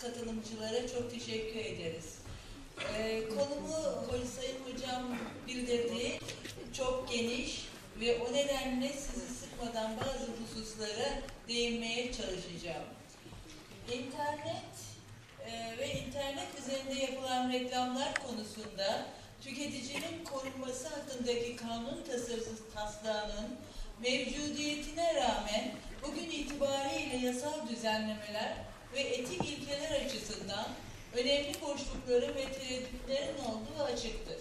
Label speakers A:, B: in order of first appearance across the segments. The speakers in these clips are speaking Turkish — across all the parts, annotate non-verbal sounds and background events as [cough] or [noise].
A: katılımcılara çok teşekkür ederiz. Ee, konumu Sayın Hocam bildirdi. Çok geniş ve o nedenle sizi sıkmadan bazı hususlara değinmeye çalışacağım. İnternet e, ve internet üzerinde yapılan reklamlar konusunda tüketicinin korunması hakkındaki kanun tasarısı taslağının mevcudiyetine rağmen bugün itibariyle yasal düzenlemeler ve etik ilkeler açısından önemli boşlukları ve tereddütlerin olduğu açıktır.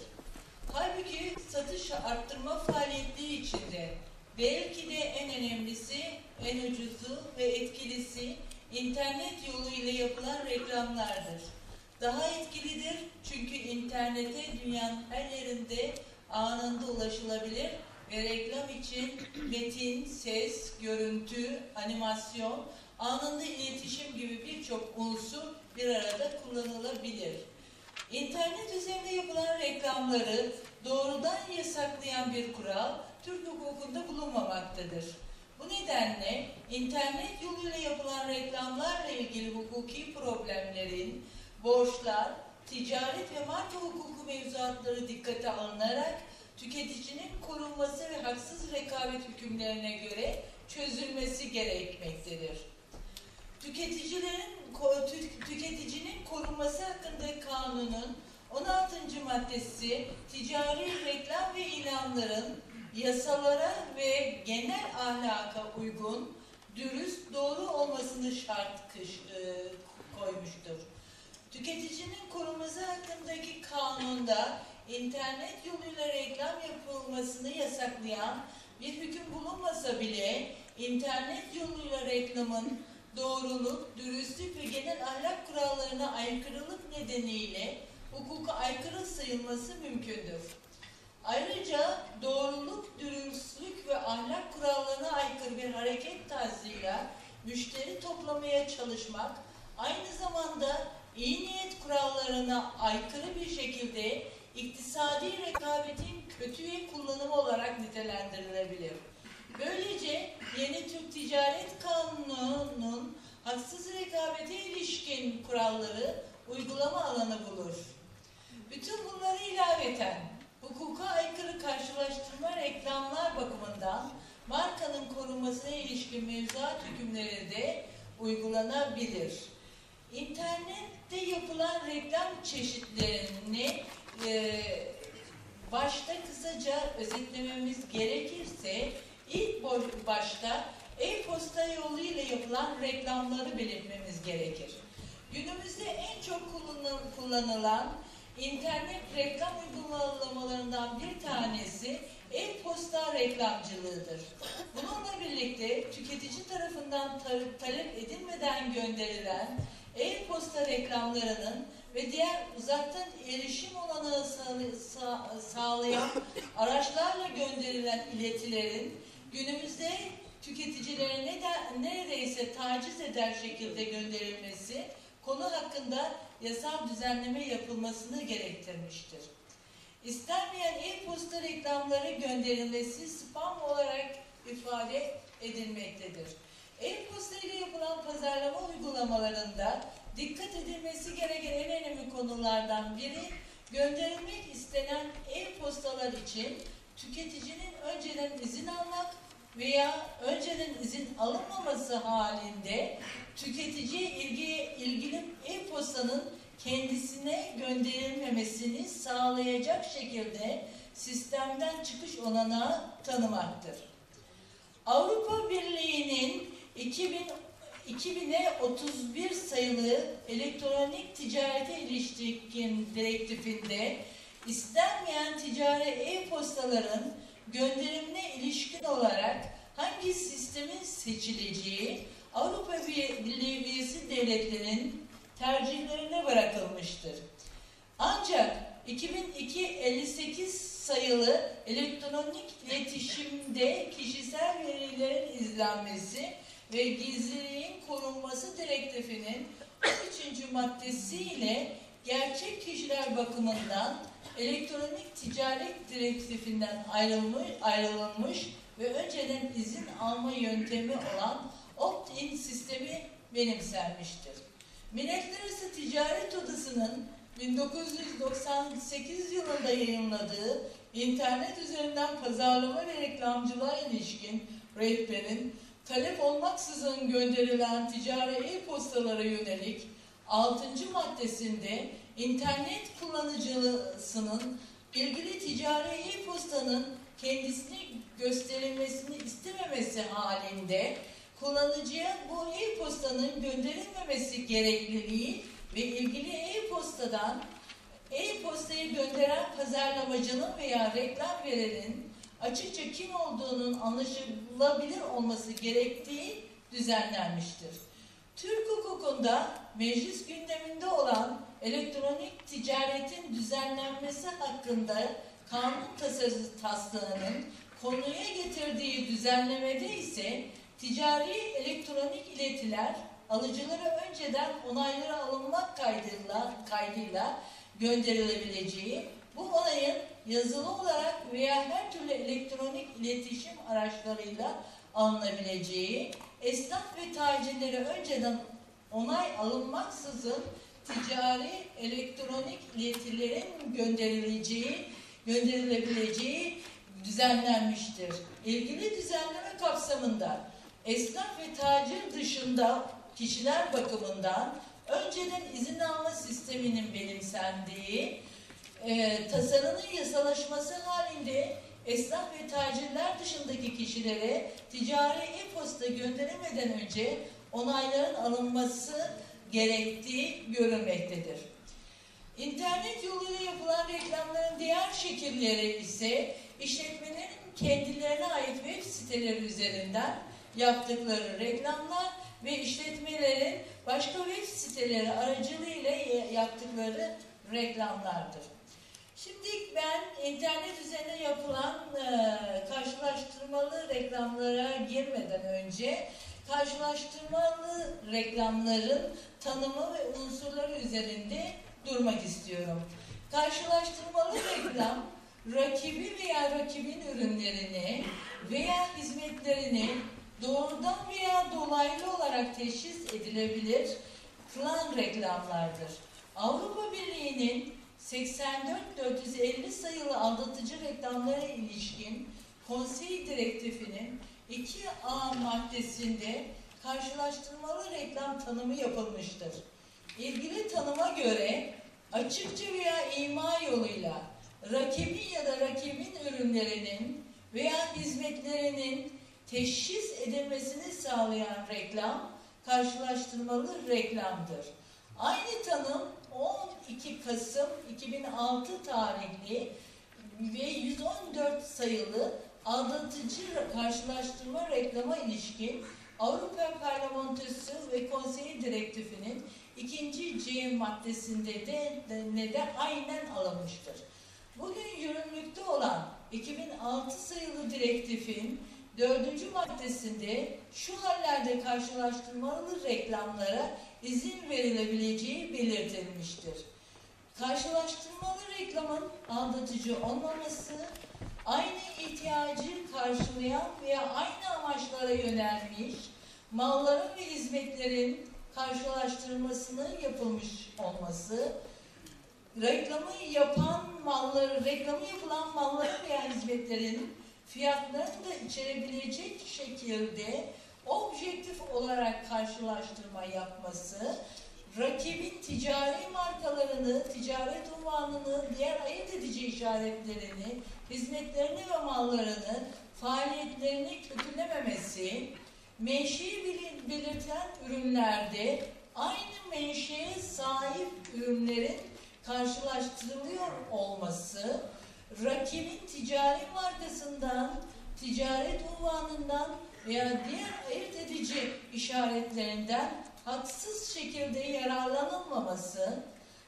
A: Halbuki satış arttırma faaliyetleri içinde belki de en önemlisi, en ucuzu ve etkilisi internet yoluyla yapılan reklamlardır. Daha etkilidir çünkü internete dünyanın her yerinde anında ulaşılabilir ve reklam için metin, ses, görüntü, animasyon, anında iletişim gibi birçok unsur bir arada kullanılabilir. İnternet üzerinde yapılan reklamları doğrudan yasaklayan bir kural Türk hukukunda bulunmamaktadır. Bu nedenle internet yoluyla yapılan reklamlarla ilgili hukuki problemlerin, borçlar, ticaret ve marka hukuku mevzuatları dikkate alınarak tüketicinin korunması ve haksız rekabet hükümlerine göre çözülmesi gerekmektedir. Tüketicilerin tüketicinin korunması hakkında kanunun 16. maddesi ticari reklam ve ilanların yasalara ve genel ahlaka uygun, dürüst, doğru olmasını şart kış, e, koymuştur. Tüketicinin korunması hakkındaki kanunda internet yoluyla reklam yapılmasını yasaklayan bir hüküm bulunmasa bile internet yoluyla reklamın doğruluk, dürüstlük ve genel ahlak kurallarına aykırılık nedeniyle hukuka aykırı sayılması mümkündür. Ayrıca doğruluk, dürüstlük ve ahlak kurallarına aykırı bir hareket tarzıyla müşteri toplamaya çalışmak, aynı zamanda iyi niyet kurallarına aykırı bir şekilde iktisadi rekabetin kötüye kullanımı olarak nitelendirilebilir. Böylece yeni Türk Ticaret Kanunu'nun haksız rekabete ilişkin kuralları uygulama alanı bulur. Bütün bunları ilaveten hukuka aykırı karşılaştırma reklamlar bakımından markanın korunmasına ilişkin mevzuat hükümleri de uygulanabilir. İnternette yapılan reklam çeşitlerini e, başta kısaca özetlememiz gerekirse ilk başta e-posta yoluyla yapılan reklamları belirtmemiz gerekir. Günümüzde en çok kullanılan internet reklam uygulamalarından bir tanesi e-posta reklamcılığıdır. Bununla birlikte tüketici tarafından talep edilmeden gönderilen e-posta reklamlarının ve diğer uzaktan erişim olanağı sağlayan araçlarla gönderilen iletilerin günümüzde tüketicilere neden, neredeyse taciz eder şekilde gönderilmesi konu hakkında yasal düzenleme yapılmasını gerektirmiştir. İstenmeyen e-posta reklamları gönderilmesi spam olarak ifade edilmektedir. E-posta ile yapılan pazarlama uygulamalarında dikkat edilmesi gereken en önemli konulardan biri gönderilmek istenen e-postalar için tüketicinin önceden izin almak veya önceden izin alınmaması halinde tüketiciye ilgi, ilgili e-postanın kendisine gönderilmemesini sağlayacak şekilde sistemden çıkış olanağı tanımaktır. Avrupa Birliği'nin 2000 2000'e 31 sayılı elektronik ticarete ilişkin direktifinde istenmeyen ticari e-postaların gönderimine ilişkin olarak hangi sistemin seçileceği Avrupa Birliği üyesi devletlerin tercihlerine bırakılmıştır. Ancak 2002-58 sayılı elektronik iletişimde kişisel verilerin izlenmesi ve gizliliğin korunması direktifinin 13. maddesiyle gerçek kişiler bakımından elektronik ticaret direktifinden ayrılmış, ayrılmış ve önceden izin alma yöntemi olan opt-in sistemi benimsenmiştir. Milletler Ticaret Odası'nın 1998 yılında yayınladığı internet üzerinden pazarlama ve reklamcılığa ilişkin rehberin talep olmaksızın gönderilen ticari e-postalara yönelik 6. maddesinde internet kullanıcısının ilgili ticari e-postanın kendisine gösterilmesini istememesi halinde kullanıcıya bu e-postanın gönderilmemesi gerekliliği ve ilgili e-postadan e-postayı gönderen pazarlamacının veya reklam verenin açıkça kim olduğunun anlaşılabilir olması gerektiği düzenlenmiştir. Türk hukukunda meclis gündeminde olan elektronik ticaretin düzenlenmesi hakkında kanun taslağının konuya getirdiği düzenlemede ise ticari elektronik iletiler alıcılara önceden onayları alınmak kaydıyla, kaydıyla gönderilebileceği, bu onayın yazılı olarak veya her türlü elektronik iletişim araçlarıyla alınabileceği, esnaf ve tacirlere önceden onay alınmaksızın ticari elektronik iletilerin gönderileceği, gönderilebileceği düzenlenmiştir. İlgili düzenleme kapsamında esnaf ve tacir dışında kişiler bakımından önceden izin alma sisteminin benimsendiği, e, tasarının yasalaşması halinde esnaf ve tacirler dışındaki kişilere ticari e-posta gönderilmeden önce onayların alınması gerektiği görülmektedir. İnternet yoluyla yapılan reklamların diğer şekilleri ise işletmelerin kendilerine ait web siteleri üzerinden yaptıkları reklamlar ve işletmelerin başka web siteleri aracılığıyla yaptıkları reklamlardır. Şimdi ben internet üzerinde yapılan e, karşılaştırmalı reklamlara girmeden önce karşılaştırmalı reklamların tanımı ve unsurları üzerinde durmak istiyorum. Karşılaştırmalı reklam, rakibi veya rakibin ürünlerini veya hizmetlerini doğrudan veya dolaylı olarak teşhis edilebilir kılan reklamlardır. Avrupa Birliği'nin 84-450 sayılı aldatıcı reklamlara ilişkin konsey direktifinin 2A maddesinde karşılaştırmalı reklam tanımı yapılmıştır. İlgili tanıma göre açıkça veya ima yoluyla rakibin ya da rakibin ürünlerinin veya hizmetlerinin teşhis edilmesini sağlayan reklam karşılaştırmalı reklamdır. Aynı tanım 12 Kasım 2006 tarihli ve 114 sayılı aldatıcı karşılaştırma reklama ilişkin Avrupa Parlamentosu ve Konseyi Direktifinin ikinci C maddesinde de, de, de aynen alınmıştır. Bugün yürürlükte olan 2006 sayılı direktifin dördüncü maddesinde şu hallerde karşılaştırmalı reklamlara izin verilebileceği belirtilmiştir. Karşılaştırmalı reklamın aldatıcı olmaması, aynı ihtiyacı karşılayan veya aynı amaçlara yönelmiş malların ve hizmetlerin karşılaştırmasının yapılmış olması, reklamı yapan malları, reklamı yapılan malların veya hizmetlerin fiyatlarını da içerebilecek şekilde objektif olarak karşılaştırma yapması, rakibin ticari markalarını, ticaret unvanını, diğer ayırt edici işaretlerini, hizmetlerini ve mallarını, faaliyetlerini kötülememesi, menşei belirten ürünlerde aynı menşeye sahip ürünlerin karşılaştırılıyor olması, rakibin ticari markasından, ticaret unvanından veya diğer ayırt edici işaretlerinden haksız şekilde yararlanılmaması,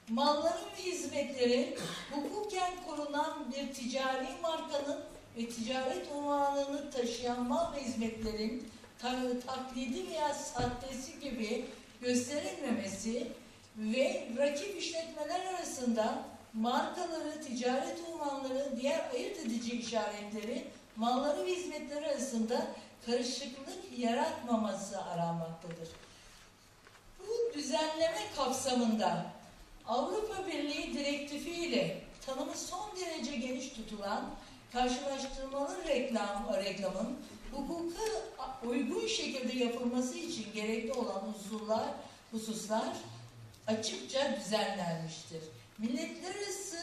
A: malların ve hizmetlerin hukuken korunan bir ticari markanın ve ticaret unvanını taşıyan mal ve hizmetlerin taklidi veya sahtesi gibi gösterilmemesi ve rakip işletmeler arasında markaları, ticaret unvanları, diğer ayırt edici işaretleri, malları ve hizmetleri arasında karışıklık yaratmaması aranmaktadır. Bu düzenleme kapsamında Avrupa Birliği direktifi ile tanımı son derece geniş tutulan karşılaştırmalı reklam reklamın hukuka uygun şekilde yapılması için gerekli olan hususlar, hususlar açıkça düzenlenmiştir. Milletler Arası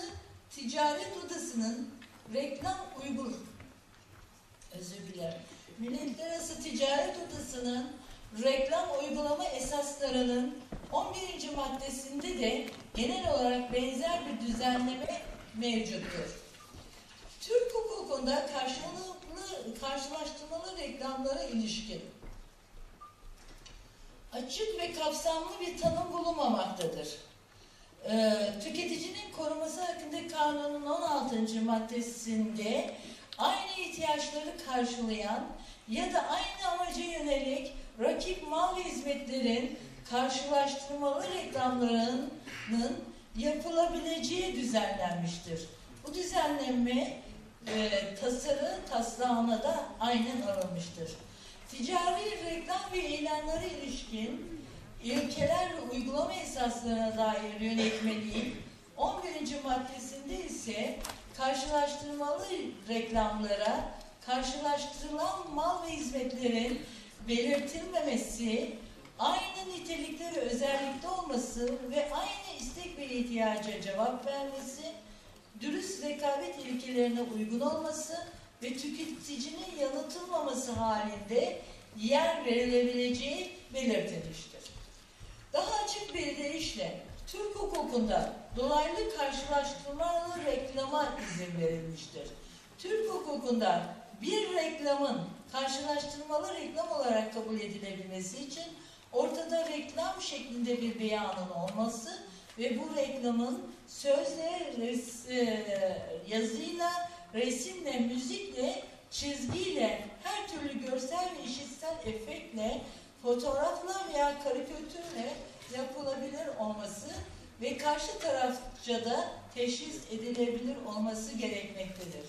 A: Ticaret Odası'nın reklam uygur özür dilerim. Milletler Arası Ticaret Odası'nın reklam uygulama esaslarının 11. maddesinde de genel olarak benzer bir düzenleme mevcuttur. Türk hukukunda karşılıklı, karşılaştırmalı reklamlara ilişkin açık ve kapsamlı bir tanım bulunmamaktadır. Ee, tüketicinin koruması hakkında kanunun 16. maddesinde aynı ihtiyaçları karşılayan ya da aynı amaca yönelik rakip mal ve hizmetlerin karşılaştırmalı reklamlarının yapılabileceği düzenlenmiştir. Bu düzenleme e, tasarı taslağına da aynen alınmıştır. Ticari reklam ve ilanlara ilişkin ilkeler ve uygulama esaslarına dair yönetmeliğin 11. maddesinde ise karşılaştırmalı reklamlara karşılaştırılan mal ve hizmetlerin belirtilmemesi, aynı nitelikte ve özellikte olması ve aynı istek ve ihtiyaca cevap vermesi, dürüst rekabet ilkelerine uygun olması ve tüketicinin yanıltılmaması halinde yer verilebileceği belirtilmiştir. Daha açık bir deyişle Türk hukukunda dolaylı karşılaştırmalı reklama izin verilmiştir. Türk hukukunda bir reklamın karşılaştırmalı reklam olarak kabul edilebilmesi için ortada reklam şeklinde bir beyanın olması ve bu reklamın sözle, res, e, yazıyla, resimle, müzikle, çizgiyle, her türlü görsel ve işitsel efektle, fotoğrafla veya karikatürle yapılabilir olması ve karşı tarafça da teşhis edilebilir olması gerekmektedir.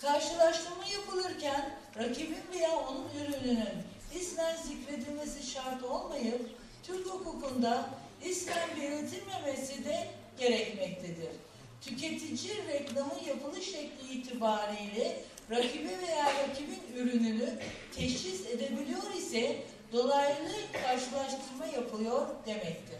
A: Karşılaştırma yapılırken rakibin veya onun ürününün ismen zikredilmesi şart olmayıp Türk hukukunda ismen belirtilmemesi de gerekmektedir. Tüketici reklamın yapılış şekli itibariyle rakibi veya rakibin ürününü teşhis edebiliyor ise dolaylı karşılaştırma yapılıyor demektir.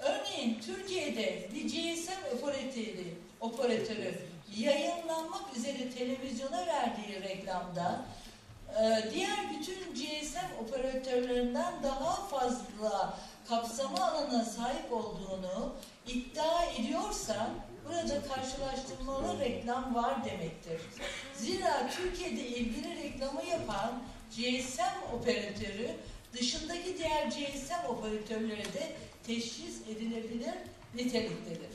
A: Örneğin Türkiye'de GSM operatörü, operatörü yayınlanmak üzere televizyona verdiği reklamda e, diğer bütün GSM operatörlerinden daha fazla kapsama alanına sahip olduğunu iddia ediyorsa burada karşılaştırmalı reklam var demektir. Zira Türkiye'de ilgili reklamı yapan GSM operatörü dışındaki diğer GSM operatörleri de teşhis edilebilir niteliktedir.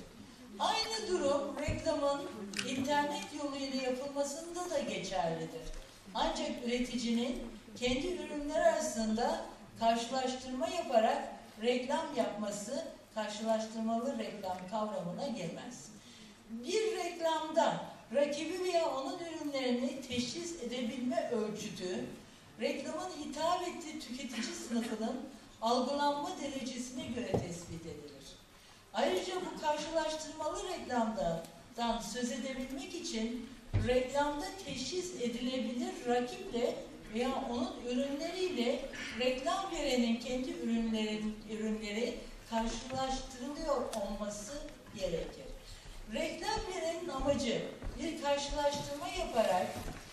A: Aynı durum reklamın internet yoluyla yapılmasında da geçerlidir. Ancak üreticinin kendi ürünler arasında karşılaştırma yaparak reklam yapması karşılaştırmalı reklam kavramına girmez. Bir reklamda rakibi veya onun ürünlerini teşhis edebilme ölçütü, reklamın hitap ettiği tüketici sınıfının algılanma derecesine göre tespit edilir. Ayrıca bu karşılaştırmalı reklamdan söz edebilmek için reklamda teşhis edilebilir rakiple veya onun ürünleriyle reklam verenin kendi ürünleri, ürünleri karşılaştırılıyor olması gerekir. Reklam verenin amacı bir karşılaştırma yaparak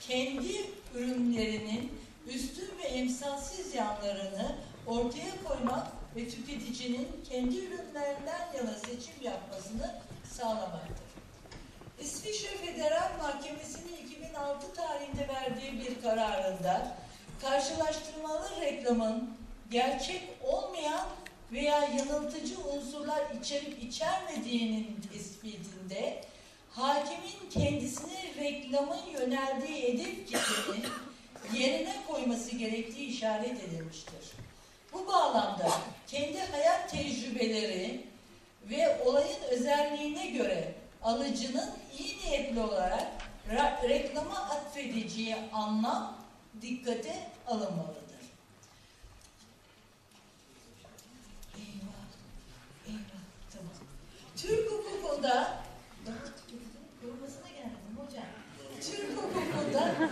A: kendi ürünlerinin üstün ve emsalsiz yanlarını ortaya koymak ve tüketicinin kendi ürünlerinden yana seçim yapmasını sağlamaktır. İsviçre Federal Mahkemesi'nin 2006 tarihinde verdiği bir kararında karşılaştırmalı reklamın gerçek olmayan veya yanıltıcı unsurlar içerip içermediğinin tespitinde hakimin kendisine reklamın yöneldiği hedef kitlenin yerine koyması gerektiği işaret edilmiştir. Bu bağlamda kendi hayat tecrübeleri ve olayın özelliğine göre alıcının iyi niyetli olarak reklama atfedeceği anlam dikkate alınmalıdır. Eyvah, eyvah, tamam. Türk hukukunda korumasına geldim hocam. Türk hukukunda [laughs]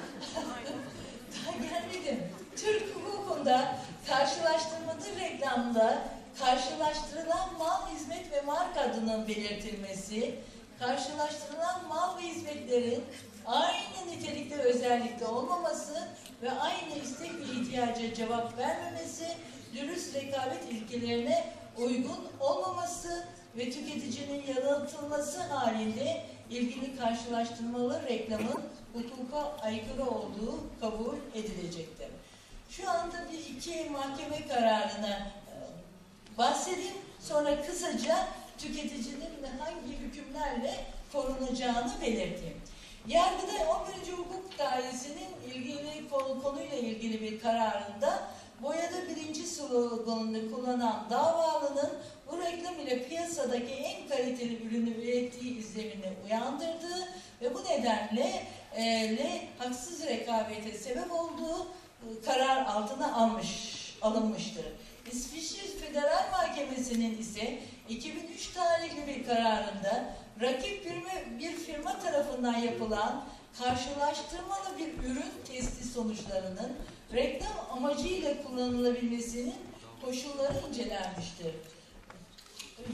A: daha gelmedim. Türk hukukunda karşılaştırmalı reklamda karşılaştırılan mal, hizmet ve marka adının belirtilmesi, karşılaştırılan mal ve hizmetlerin aynı nitelikte özellikte olmaması ve aynı istek ve ihtiyaca cevap vermemesi, dürüst rekabet ilkelerine uygun olmaması ve tüketicinin yanıltılması halinde ilgili karşılaştırmalı reklamın hukuka aykırı olduğu kabul edilecektir. Şu anda bir iki mahkeme kararına bahsedeyim. Sonra kısaca tüketicinin hangi hükümlerle korunacağını belirteyim. Yargıda 11. Hukuk Dairesi'nin ilgili konu- konuyla ilgili bir kararında boyada birinci sloganını kullanan davalının bu reklam ile piyasadaki en kaliteli ürünü ürettiği izlemini uyandırdığı ve bu nedenle e, le haksız rekabete sebep olduğu e, karar altına almış, alınmıştır. İsviçre Federal Mahkemesi'nin ise 2003 tarihli bir kararında rakip firma, bir firma tarafından yapılan karşılaştırmalı bir ürün testi sonuçlarının reklam amacıyla kullanılabilmesinin koşulları incelenmiştir.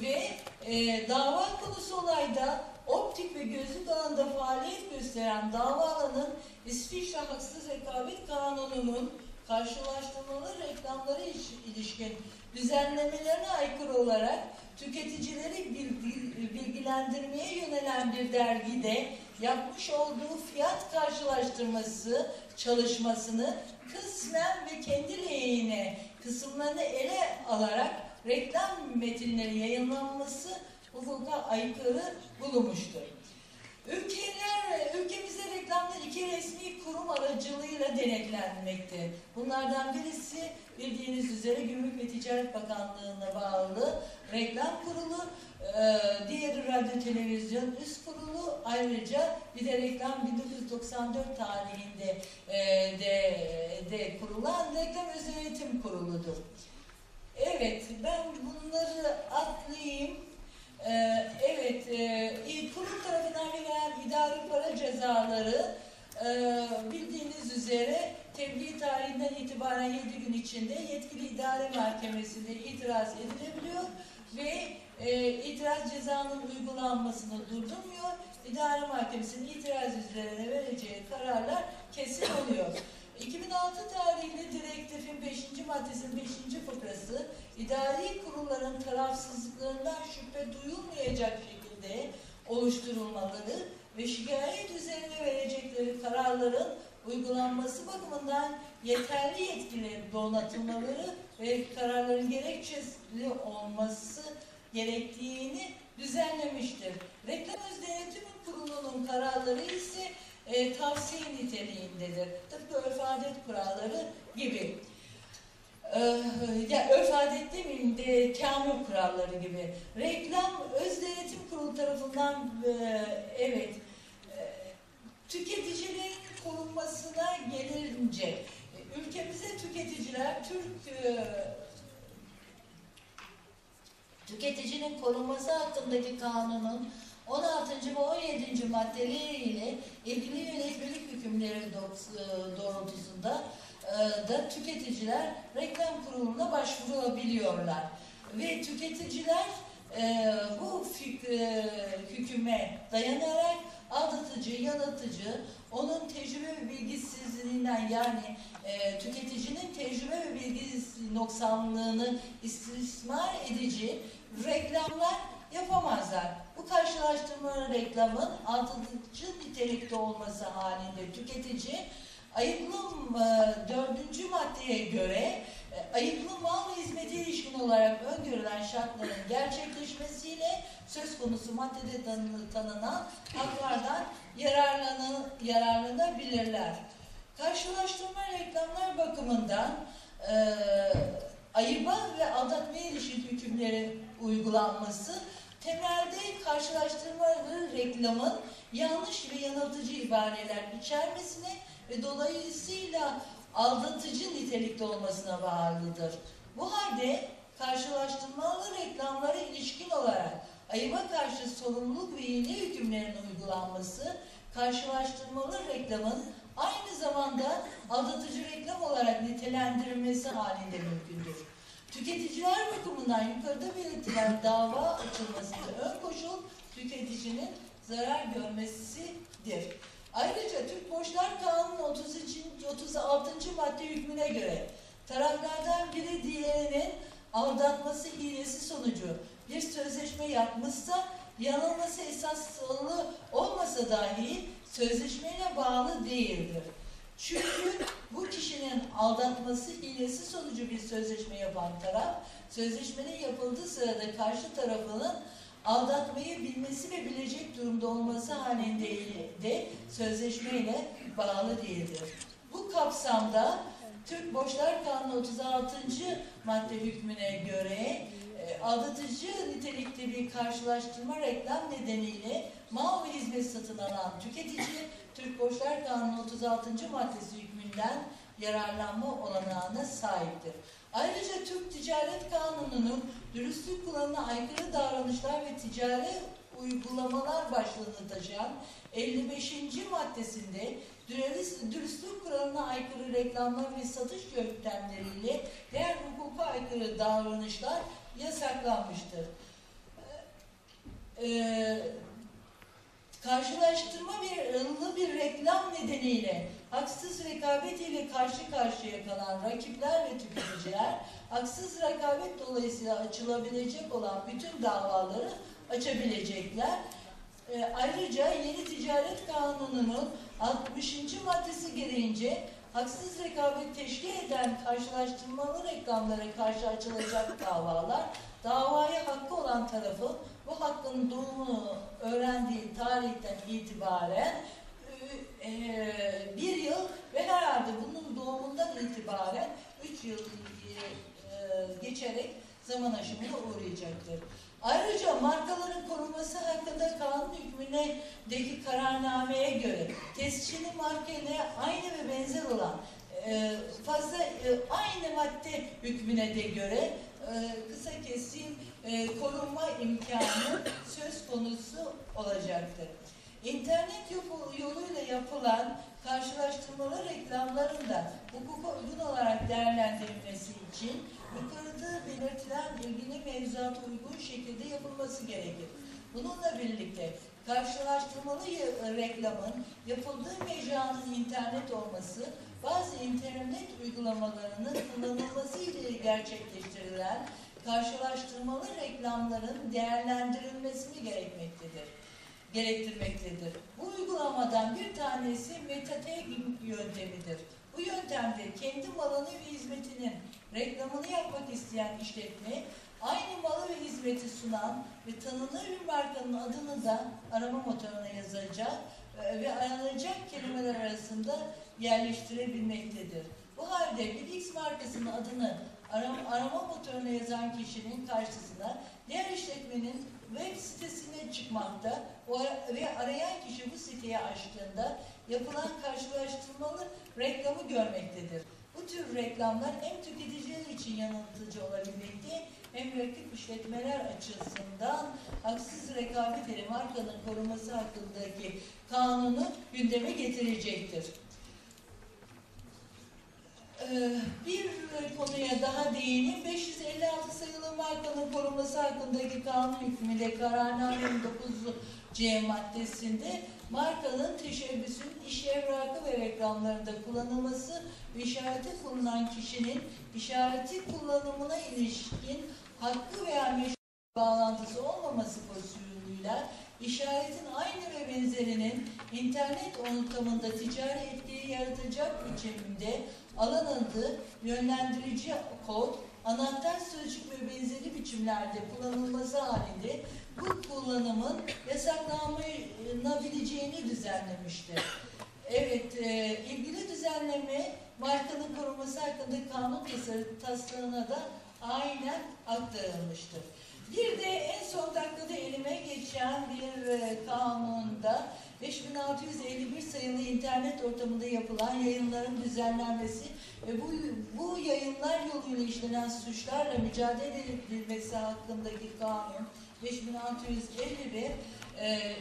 A: Ve e, dava konusu olayda optik ve gözlük alanında faaliyet gösteren davalının İsviçre Haksız Rekabet Kanunu'nun karşılaştırmalı reklamları iş- ilişkin düzenlemelerine aykırı olarak tüketicileri bilgi- bilgilendirmeye yönelen bir dergide yapmış olduğu fiyat karşılaştırması çalışmasını kısmen ve kendi lehine kısımlarını ele alarak reklam metinleri yayınlanması hukuka aykırı bulunmuştur. Ülkeler, ülkemizde reklamlar iki resmi kurum aracılığıyla denetlenmekte. Bunlardan birisi bildiğiniz üzere Gümrük ve Ticaret Bakanlığı'na bağlı Reklam Kurulu, e, diğeri Radyo Televizyon Üst Kurulu, ayrıca bir de reklam 1994 tarihinde e, de, de kurulan Reklam Özel Eğitim Kurulu'dur. Evet, ben bunları atlayayım. Ee, evet, e, cezaları e, bildiğiniz üzere tebliğ tarihinden itibaren 7 gün içinde yetkili idare mahkemesinde itiraz edilebiliyor ve e, itiraz cezanın uygulanmasını durdurmuyor. İdare mahkemesinin itiraz üzerine vereceği kararlar kesin oluyor. 2006 tarihli direktifin 5. maddesinin 5. fıkrası idari kurulların tarafsızlıklarından şüphe duyulmayacak şekilde oluşturulmaları ve şikayet üzerine verecekleri kararların uygulanması bakımından yeterli yetkilerin donatılmaları ve kararların gerekçeli olması gerektiğini düzenlemiştir. Reklam Öz Denetim Kurulu'nun kararları ise e, tavsiye niteliğindedir. Tıpkı örf adet kuralları gibi. Ee, ya örf adet demeyeyim de kanun kuralları gibi. Reklam öz denetim kurulu tarafından e, evet e, tüketicilerin korunmasına gelince ülkemizde tüketiciler Türk e, tüketicinin korunması hakkındaki kanunun 16. ve 17. maddeleriyle ilgili yönetmelik hükümleri e, doğrultusunda e, da tüketiciler reklam kuruluna başvurabiliyorlar. Ve tüketiciler e, bu fik- e, hüküme dayanarak aldatıcı, yanıltıcı, onun tecrübe ve bilgisizliğinden yani e, tüketicinin tecrübe ve bilgisi noksanlığını istismar edici reklamlar yapamazlar. Bu karşılaştırma reklamın aldatıcı nitelikte olması halinde tüketici ayıplı e, dördüncü maddeye göre e, ayıplı mal ve hizmete ilişkin olarak öngörülen şartların gerçekleşmesiyle söz konusu maddede tanı- tanınan haklardan yararlanı, yararlanabilirler. Karşılaştırma reklamlar bakımından e, ayıba ve aldatmaya ilişkin hükümlerin uygulanması temelde karşılaştırmalı reklamın yanlış ve yanıltıcı ibareler içermesine ve dolayısıyla aldatıcı nitelikte olmasına bağlıdır. Bu halde karşılaştırmalı reklamlara ilişkin olarak ayıba karşı sorumluluk ve iğne hükümlerinin uygulanması karşılaştırmalı reklamın aynı zamanda aldatıcı reklam olarak nitelendirilmesi halinde mümkündür. Tüketiciler bakımından yukarıda belirtilen dava açılmasında ön koşul tüketicinin zarar görmesidir. Ayrıca Türk Borçlar Kanunu 33. 36. madde hükmüne göre taraflardan biri diğerinin aldatması hilesi sonucu bir sözleşme yapmışsa yanılması esaslı olmasa dahi sözleşmeyle bağlı değildir. Çünkü bu kişinin aldatması hilesi sonucu bir sözleşme yapan taraf, sözleşmenin yapıldığı sırada karşı tarafının aldatmayı bilmesi ve bilecek durumda olması halinde de sözleşmeyle bağlı değildir. Bu kapsamda Türk Borçlar Kanunu 36. madde hükmüne göre e, aldatıcı nitelikte bir karşılaştırma reklam nedeniyle mal ve hizmet satın alan tüketici Türk Borçlar Kanunu 36. maddesi hükmünden yararlanma olanağına sahiptir. Ayrıca Türk Ticaret Kanunu'nun dürüstlük kuralına aykırı davranışlar ve ticari uygulamalar başlığını taşıyan 55. maddesinde dürüst- dürüstlük kuralına aykırı reklamlar ve satış yöntemleriyle diğer hukuka aykırı davranışlar yasaklanmıştır. Ee, karşılaştırma bir bir reklam nedeniyle haksız rekabet ile karşı karşıya kalan rakipler ve tüketiciler haksız rekabet dolayısıyla açılabilecek olan bütün davaları açabilecekler. Ee, ayrıca yeni ticaret kanununun 60. maddesi gereğince haksız rekabet teşkil eden karşılaştırmalı reklamlara karşı açılacak davalar davaya hakkı olan tarafın bu hakkın doğumunu öğrendiği tarihten itibaren e, e, bir yıl ve herhalde bunun doğumundan itibaren üç yıl e, geçerek zaman aşımına uğrayacaktır. Ayrıca markaların korunması hakkında kanun hükmündeki kararnameye göre tescilli marka ile aynı ve benzer olan e, fazla e, aynı madde hükmüne de göre e, kısa kesim e, korunma imkanı söz konusu olacaktır. İnternet yolu- yoluyla yapılan karşılaştırmalı reklamların da hukuka uygun olarak değerlendirilmesi için yukarıda belirtilen ilgili mevzuata uygun şekilde yapılması gerekir. Bununla birlikte karşılaştırmalı reklamın yapıldığı mecranın internet olması, bazı internet uygulamalarının kullanılması ile gerçekleştirilen karşılaştırmalı reklamların değerlendirilmesini gerekmektedir gerektirmektedir. Bu uygulamadan bir tanesi metatagging yöntemidir. Bu yöntemde kendi malını ve hizmetinin reklamını yapmak isteyen işletme aynı malı ve hizmeti sunan ve tanınır bir markanın adını da arama motoruna yazacak ve aranacak kelimeler arasında yerleştirebilmektedir. Bu halde bir X markasının adını arama, arama motoruna yazan kişinin karşısına diğer işletmenin web sitesine çıkmakta ve arayan kişi bu siteyi açtığında yapılan karşılaştırmalı reklamı görmektedir. Bu tür reklamlar hem tüketiciler için yanıltıcı olabilmekte hem rakip işletmeler açısından haksız rekabet ile markanın korunması hakkındaki kanunu gündeme getirecektir. Ee, bir konuya daha değineyim. 556 sayılı markanın korunması hakkındaki kanun hükmünde kararnamenin 9. C maddesinde markanın teşebbüsün iş evrakı ve reklamlarında kullanılması ve işareti bulunan kişinin işareti kullanımına ilişkin hakkı veya meşru bağlantısı olmaması koşuluyla işaretin aynı ve benzerinin internet ortamında ticari etkiyi yaratacak biçimde alınıldığı yönlendirici kod, anahtar sözcük ve benzeri biçimlerde kullanılması halinde bu kullanımın yasaklanabileceğini düzenlemiştir. Evet, e, ilgili düzenleme markanın korunması hakkında kanun tasarı- taslağına da aynen aktarılmıştır. Bir de en son dakikada elime geçen bir e, kanunda 5651 sayılı internet ortamında yapılan yayınların düzenlenmesi ve bu, bu yayınlar yoluyla işlenen suçlarla mücadele edilmesi hakkındaki kanun 5651 e, e,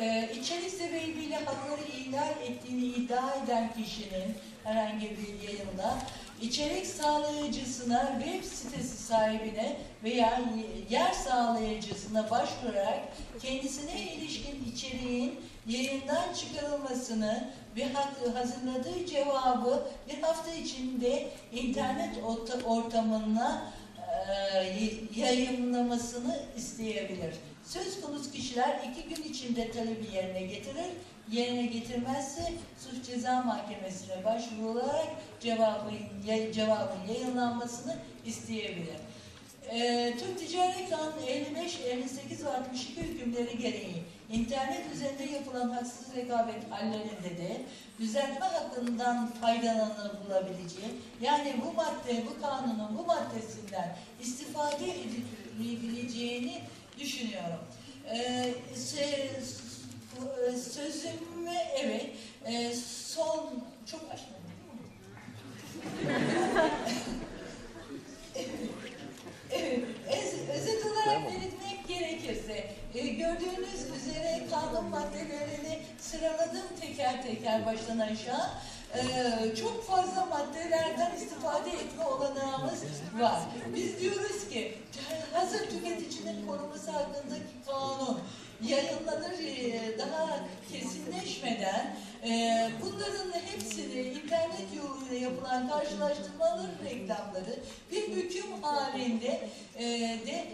A: e, içerik sebebiyle hakları ihlal ettiğini iddia eden kişinin herhangi bir yayında içerik sağlayıcısına, web sitesi sahibine veya yer sağlayıcısına başvurarak kendisine ilişkin içeriğin yayından çıkarılmasını ve hazırladığı cevabı bir hafta içinde internet orta- ortamına yayınlamasını isteyebilir. Söz konusu kişiler iki gün içinde talebi yerine getirir. Yerine getirmezse suç ceza mahkemesine başvurularak cevabın, cevabın yayınlanmasını isteyebilir. Ee, Türk Ticaret Kanunu 55, 58 ve 62 hükümleri gereği internet üzerinde yapılan haksız rekabet hallerinde de düzeltme hakkından faydalanılabileceği, yani bu madde, bu kanunun bu maddesinden istifade edilebileceğini düşünüyorum. E, sözüme evet, e, son, çok açmadım değil mi? Evet, öz- özet olarak belirtmek gerekirse, e, gördüğünüz üzere kanun maddelerini sıraladım teker teker baştan aşağı. E, çok fazla maddelerden istifade etme olanağımız var. Biz diyoruz ki, hazır tüketicinin koruması hakkındaki kanun yayınlanır e, daha kesinleşmeden e, bunların hepsini internet yoluyla yapılan karşılaştırmalı reklamları bir hüküm halinde e, de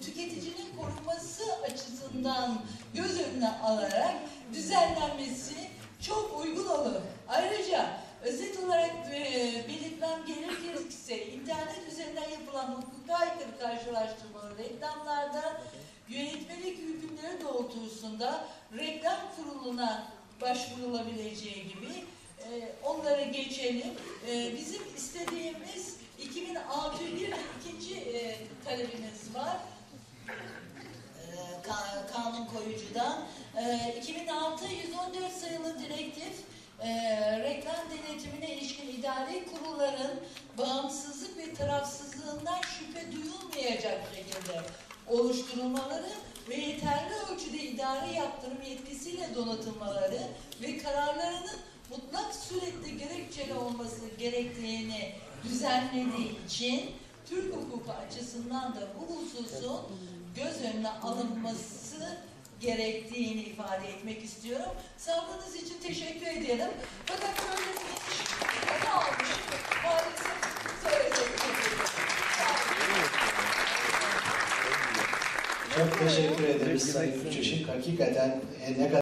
A: tüketicinin korunması açısından göz önüne alarak düzenlenmesi çok uygun olur. Ayrıca özet olarak belirtmem gerekirse internet üzerinden yapılan hukuka aykırı karşılaştırmalı reklamlarda yönetmelik hükümleri doğrultusunda reklam kuruluna başvurulabileceği gibi e, onları geçelim. E, bizim istediğimiz 2006'yı ikinci e, talebimiz var. E, ka- kanun koyucudan. E, 2006 114 sayılı direktif e, reklam denetimine ilişkin idari kurulların bağımsızlık ve tarafsızlığından şüphe duyulmayacak şekilde oluşturulmaları ve yeterli ölçüde idari yaptırım yetkisiyle donatılmaları ve kararlarının mutlak surette gerekçeli olması gerektiğini düzenlediği için Türk hukuku açısından da bu hususun göz önüne alınması gerektiğini ifade etmek istiyorum. Sabrınız için teşekkür ederim. Fakat böyle bir yetişkin almış. Maalesef söyleyecek
B: Çok teşekkür ederiz Sayın Üçüşük. Hakikaten e, ne kadar